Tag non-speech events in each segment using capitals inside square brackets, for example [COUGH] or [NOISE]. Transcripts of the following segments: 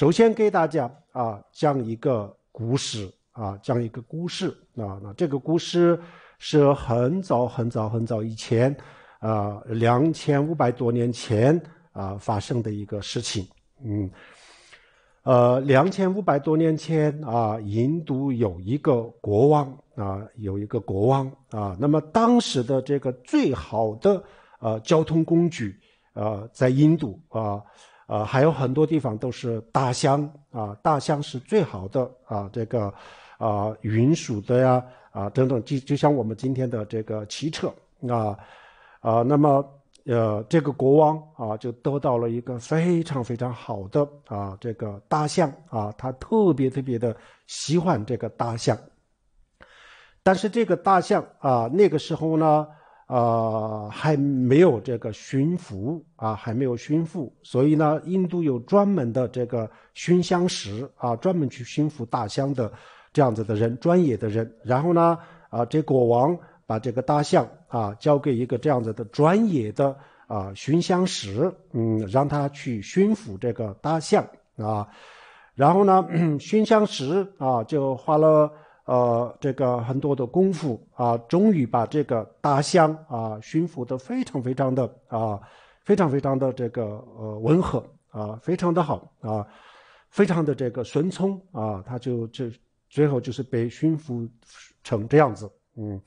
首先给大家啊讲一个故事啊，讲一个故事啊。那这个故事是很早很早很早以前啊，两千五百多年前啊发生的一个事情。嗯，呃，两千五百多年前啊，印度有一个国王啊，有一个国王啊。那么当时的这个最好的呃交通工具呃，在印度啊。啊，还有很多地方都是大象啊，大象是最好的啊，这个啊云鼠的呀啊等等，就就像我们今天的这个汽车啊啊，那么呃这个国王啊就得到了一个非常非常好的啊这个大象啊，他特别特别的喜欢这个大象，但是这个大象啊那个时候呢。啊，还没有这个驯服啊，还没有驯服，所以呢，印度有专门的这个驯香师啊，专门去驯服大象的这样子的人，专业的人。然后呢，啊，这国王把这个大象啊交给一个这样子的专业的啊驯香师，嗯，让他去驯服这个大象啊。然后呢，驯香师啊就花了。呃，这个很多的功夫啊，终于把这个大象啊驯服的非常非常的啊，非常非常的这个呃温和啊，非常的好啊，非常的这个顺从啊，他就就最后就是被驯服成这样子，嗯，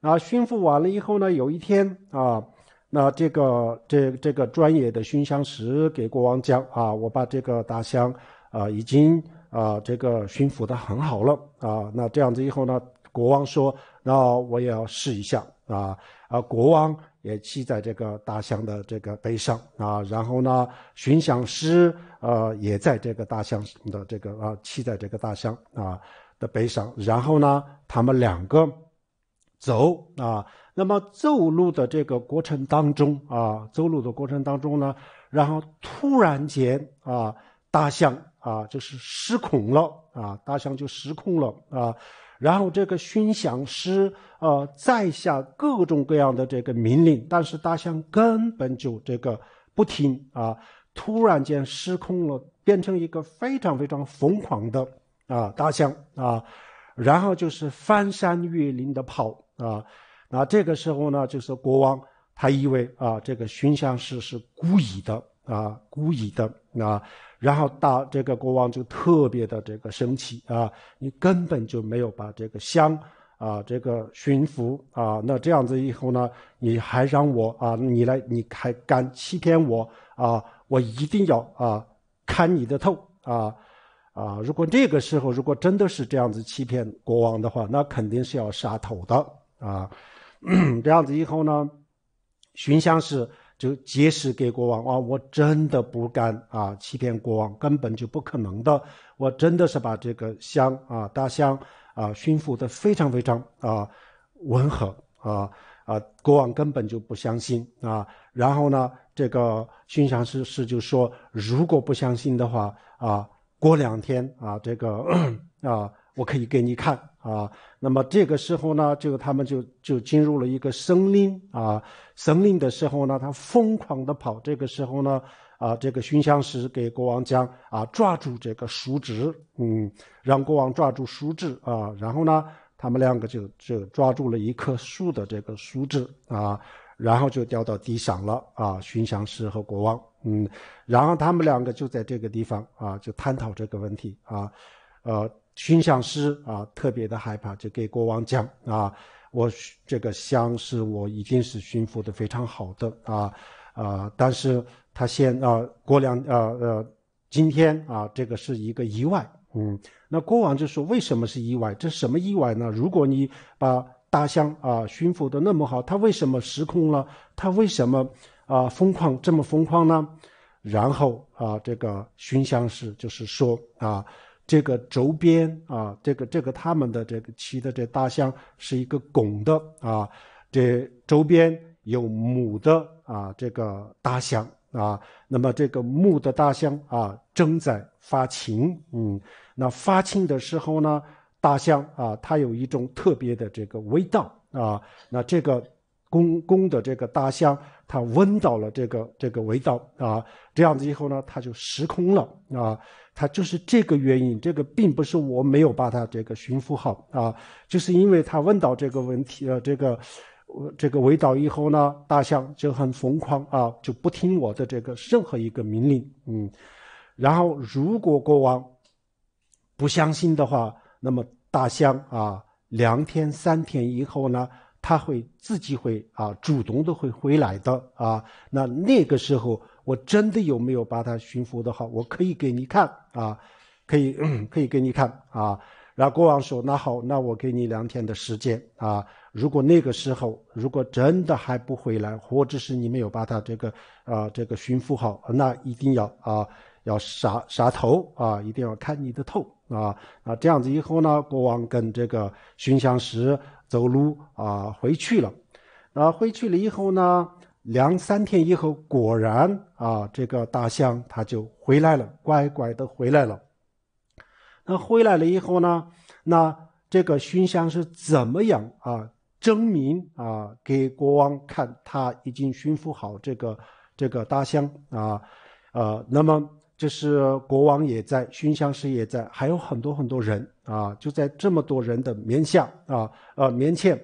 那驯服完了以后呢，有一天啊，那这个这这个专业的驯象师给国王讲啊，我把这个大象啊已经。啊，这个驯服的很好了啊，那这样子以后呢，国王说，那我也要试一下啊啊，国王也骑在这个大象的这个背上啊，然后呢，驯象师呃也在这个大象的这个啊骑在这个大象啊的背上，然后呢，他们两个走啊，那么走路的这个过程当中啊，走路的过程当中呢，然后突然间啊，大象。啊，就是失控了啊，大象就失控了啊，然后这个驯象师呃再下各种各样的这个命令，但是大象根本就这个不听啊，突然间失控了，变成一个非常非常疯狂的啊大象啊，然后就是翻山越岭的跑啊，那这个时候呢，就是国王他以为啊这个驯象师是故意的啊，故意的啊。然后大这个国王就特别的这个生气啊，你根本就没有把这个香啊这个驯服啊，那这样子以后呢，你还让我啊，你来你还敢欺骗我啊，我一定要啊砍你的头啊啊！如果这个时候如果真的是这样子欺骗国王的话，那肯定是要杀头的啊。[CLEARS THROAT] 这样子以后呢，寻香是。就解释给国王啊，我真的不敢啊欺骗国王，根本就不可能的。我真的是把这个香啊大香啊驯服的非常非常啊温和啊啊，国王根本就不相信啊。然后呢，这个驯象师是就说，如果不相信的话啊，过两天啊这个啊我可以给你看。啊，那么这个时候呢，就他们就就进入了一个森林啊，森林的时候呢，他疯狂的跑。这个时候呢，啊，这个驯象师给国王讲啊，抓住这个树枝，嗯，让国王抓住树枝啊，然后呢，他们两个就就抓住了一棵树的这个树枝啊，然后就掉到地上了啊，驯象师和国王，嗯，然后他们两个就在这个地方啊，就探讨这个问题啊，呃。驯象师啊，特别的害怕，就给国王讲啊，我这个象是我一定是驯服的非常好的啊啊，但是他先啊过两呃呃今天啊这个是一个意外，嗯，那国王就说为什么是意外？这什么意外呢？如果你把大象啊驯服的那么好，它为什么失控了？它为什么啊疯狂这么疯狂呢？然后啊这个熏香师就是说啊。这个周边啊，这个这个他们的这个骑的这大象是一个公的啊，这周边有母的啊，这个大象啊，那么这个母的大象啊正在发情，嗯，那发情的时候呢，大象啊它有一种特别的这个味道啊，那这个公公的这个大象，他闻到了这个这个味道啊，这样子以后呢，他就失控了啊。他就是这个原因，这个并不是我没有把它这个驯服好啊，就是因为他问到这个问题呃，这个这个味道以后呢，大象就很疯狂啊，就不听我的这个任何一个命令，嗯，然后如果国王不相信的话，那么大象啊，两天三天以后呢，他会自己会啊主动的会回来的啊，那那个时候。我真的有没有把他驯服的好？我可以给你看啊，可以 [CLEARS THROAT] 可以给你看啊。然后国王说：“那好，那我给你两天的时间啊。如果那个时候如果真的还不回来，或者是你没有把他这个啊这个驯服好，那一定要啊要杀杀头啊，一定要砍你的头啊啊。这样子以后呢，国王跟这个驯象师走路啊回去了，啊回去了以后呢。”两三天以后，果然啊，这个大象它就回来了，乖乖的回来了。那回来了以后呢，那这个熏香是怎么样啊？证明啊，给国王看，他已经驯服好这个这个大象啊，呃，那么就是国王也在，熏香师也在，还有很多很多人啊，就在这么多人的面下啊，呃，面前，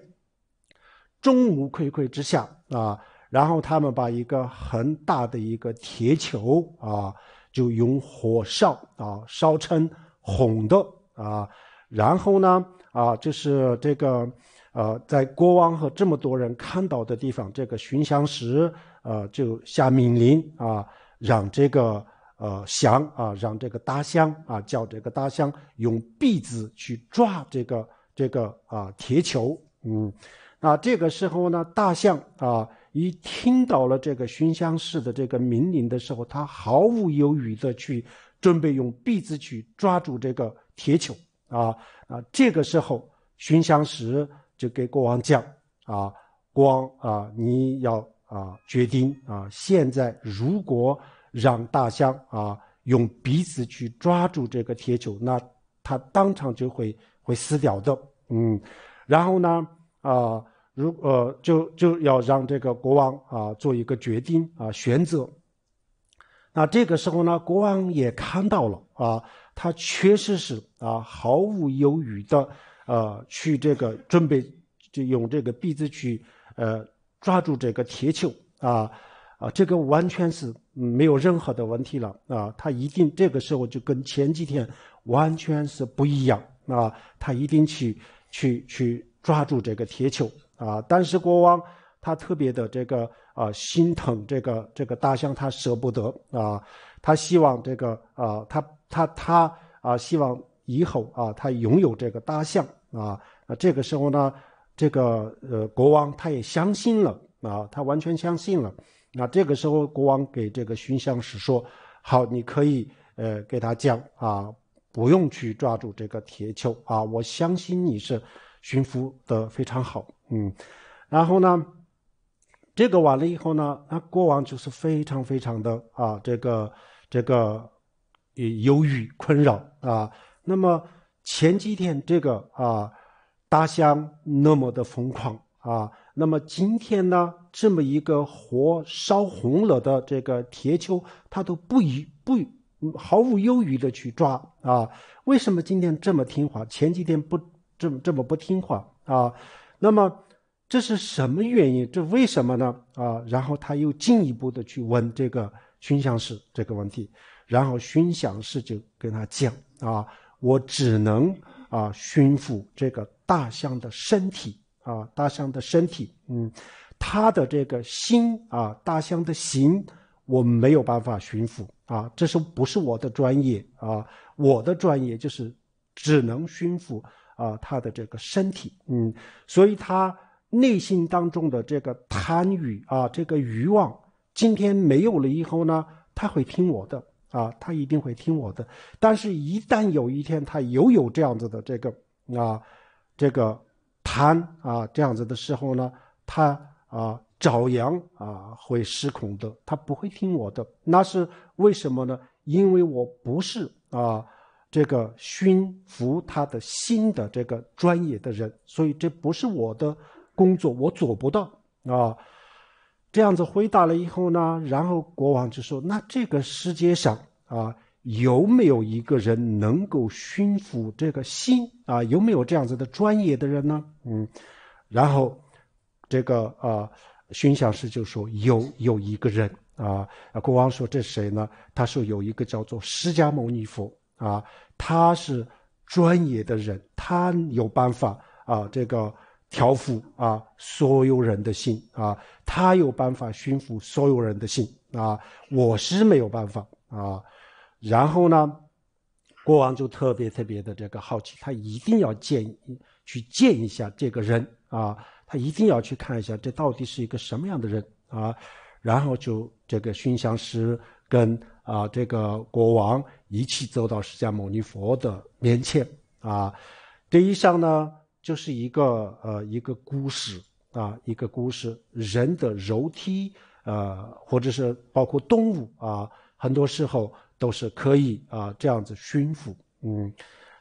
众目睽睽之下啊。然后他们把一个很大的一个铁球啊，就用火烧啊，烧成红的啊。然后呢啊，就是这个呃，在国王和这么多人看到的地方，这个寻香石呃就下命令啊，让这个呃象啊，让这个大象啊，叫这个大象用鼻子去抓这个这个啊铁球。嗯，那这个时候呢，大象啊。一听到了这个熏香师的这个命令的时候，他毫无犹豫的去准备用鼻子去抓住这个铁球啊啊！这个时候，熏香师就给国王讲啊，国王啊，你要啊决定啊，现在如果让大象啊用鼻子去抓住这个铁球，那它当场就会会死掉的。嗯，然后呢啊。如呃，就就要让这个国王啊做一个决定啊选择。那这个时候呢，国王也看到了啊，他确实是啊毫无犹豫的呃去这个准备就用这个鼻子去呃抓住这个铁球啊啊，这个完全是没有任何的问题了啊，他一定这个时候就跟前几天完全是不一样啊，他一定去去去抓住这个铁球。啊！但是国王他特别的这个啊心疼这个这个大象，他舍不得啊，他希望这个啊他他他啊希望以后啊他拥有这个大象啊。那这个时候呢，这个呃国王他也相信了啊，他完全相信了。那这个时候国王给这个熏香师说：“好，你可以呃给他讲啊，不用去抓住这个铁球啊，我相信你是驯服的非常好。”嗯，然后呢，这个完了以后呢，那国王就是非常非常的啊，这个这个忧郁困扰啊。那么前几天这个啊大象那么的疯狂啊，那么今天呢，这么一个火烧红了的这个铁锹，他都不一不毫无犹豫的去抓啊。为什么今天这么听话？前几天不这么这么不听话啊？那么这是什么原因？这为什么呢？啊，然后他又进一步的去问这个熏香师这个问题，然后熏香师就跟他讲啊，我只能啊驯服这个大象的身体啊，大象的身体，嗯，他的这个心啊，大象的心我没有办法驯服啊，这是不是我的专业啊？我的专业就是只能驯服。啊，他的这个身体，嗯，所以他内心当中的这个贪欲啊，这个欲望，今天没有了以后呢，他会听我的啊，他一定会听我的。但是，一旦有一天他又有这样子的这个啊，这个贪啊这样子的时候呢，他啊照样啊会失控的，他不会听我的。那是为什么呢？因为我不是啊。这个驯服他的心的这个专业的人，所以这不是我的工作，我做不到啊。这样子回答了以后呢，然后国王就说：“那这个世界上啊，有没有一个人能够驯服这个心啊？有没有这样子的专业的人呢？”嗯，然后这个啊，熏香师就说：“有有一个人啊。”国王说：“这谁呢？”他说：“有一个叫做释迦牟尼佛啊，他是专业的人，他有办法啊，这个。”调伏啊，所有人的心啊，他有办法驯服所有人的心啊，我是没有办法啊。然后呢，国王就特别特别的这个好奇，他一定要见去见一下这个人啊，他一定要去看一下这到底是一个什么样的人啊。然后就这个熏香师跟啊这个国王一起走到释迦牟尼佛的面前啊，这一上呢。就是一个呃一个故事啊，一个故事，人的肉体呃，或者是包括动物啊，很多时候都是可以啊这样子驯服，嗯，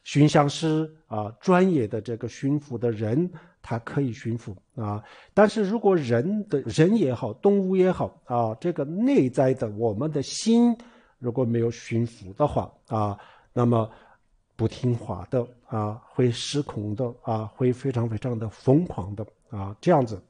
驯香师啊，专业的这个驯服的人，他可以驯服啊。但是如果人的人也好，动物也好啊，这个内在的我们的心如果没有驯服的话啊，那么。不听话的啊，会失控的啊，会非常非常的疯狂的啊，这样子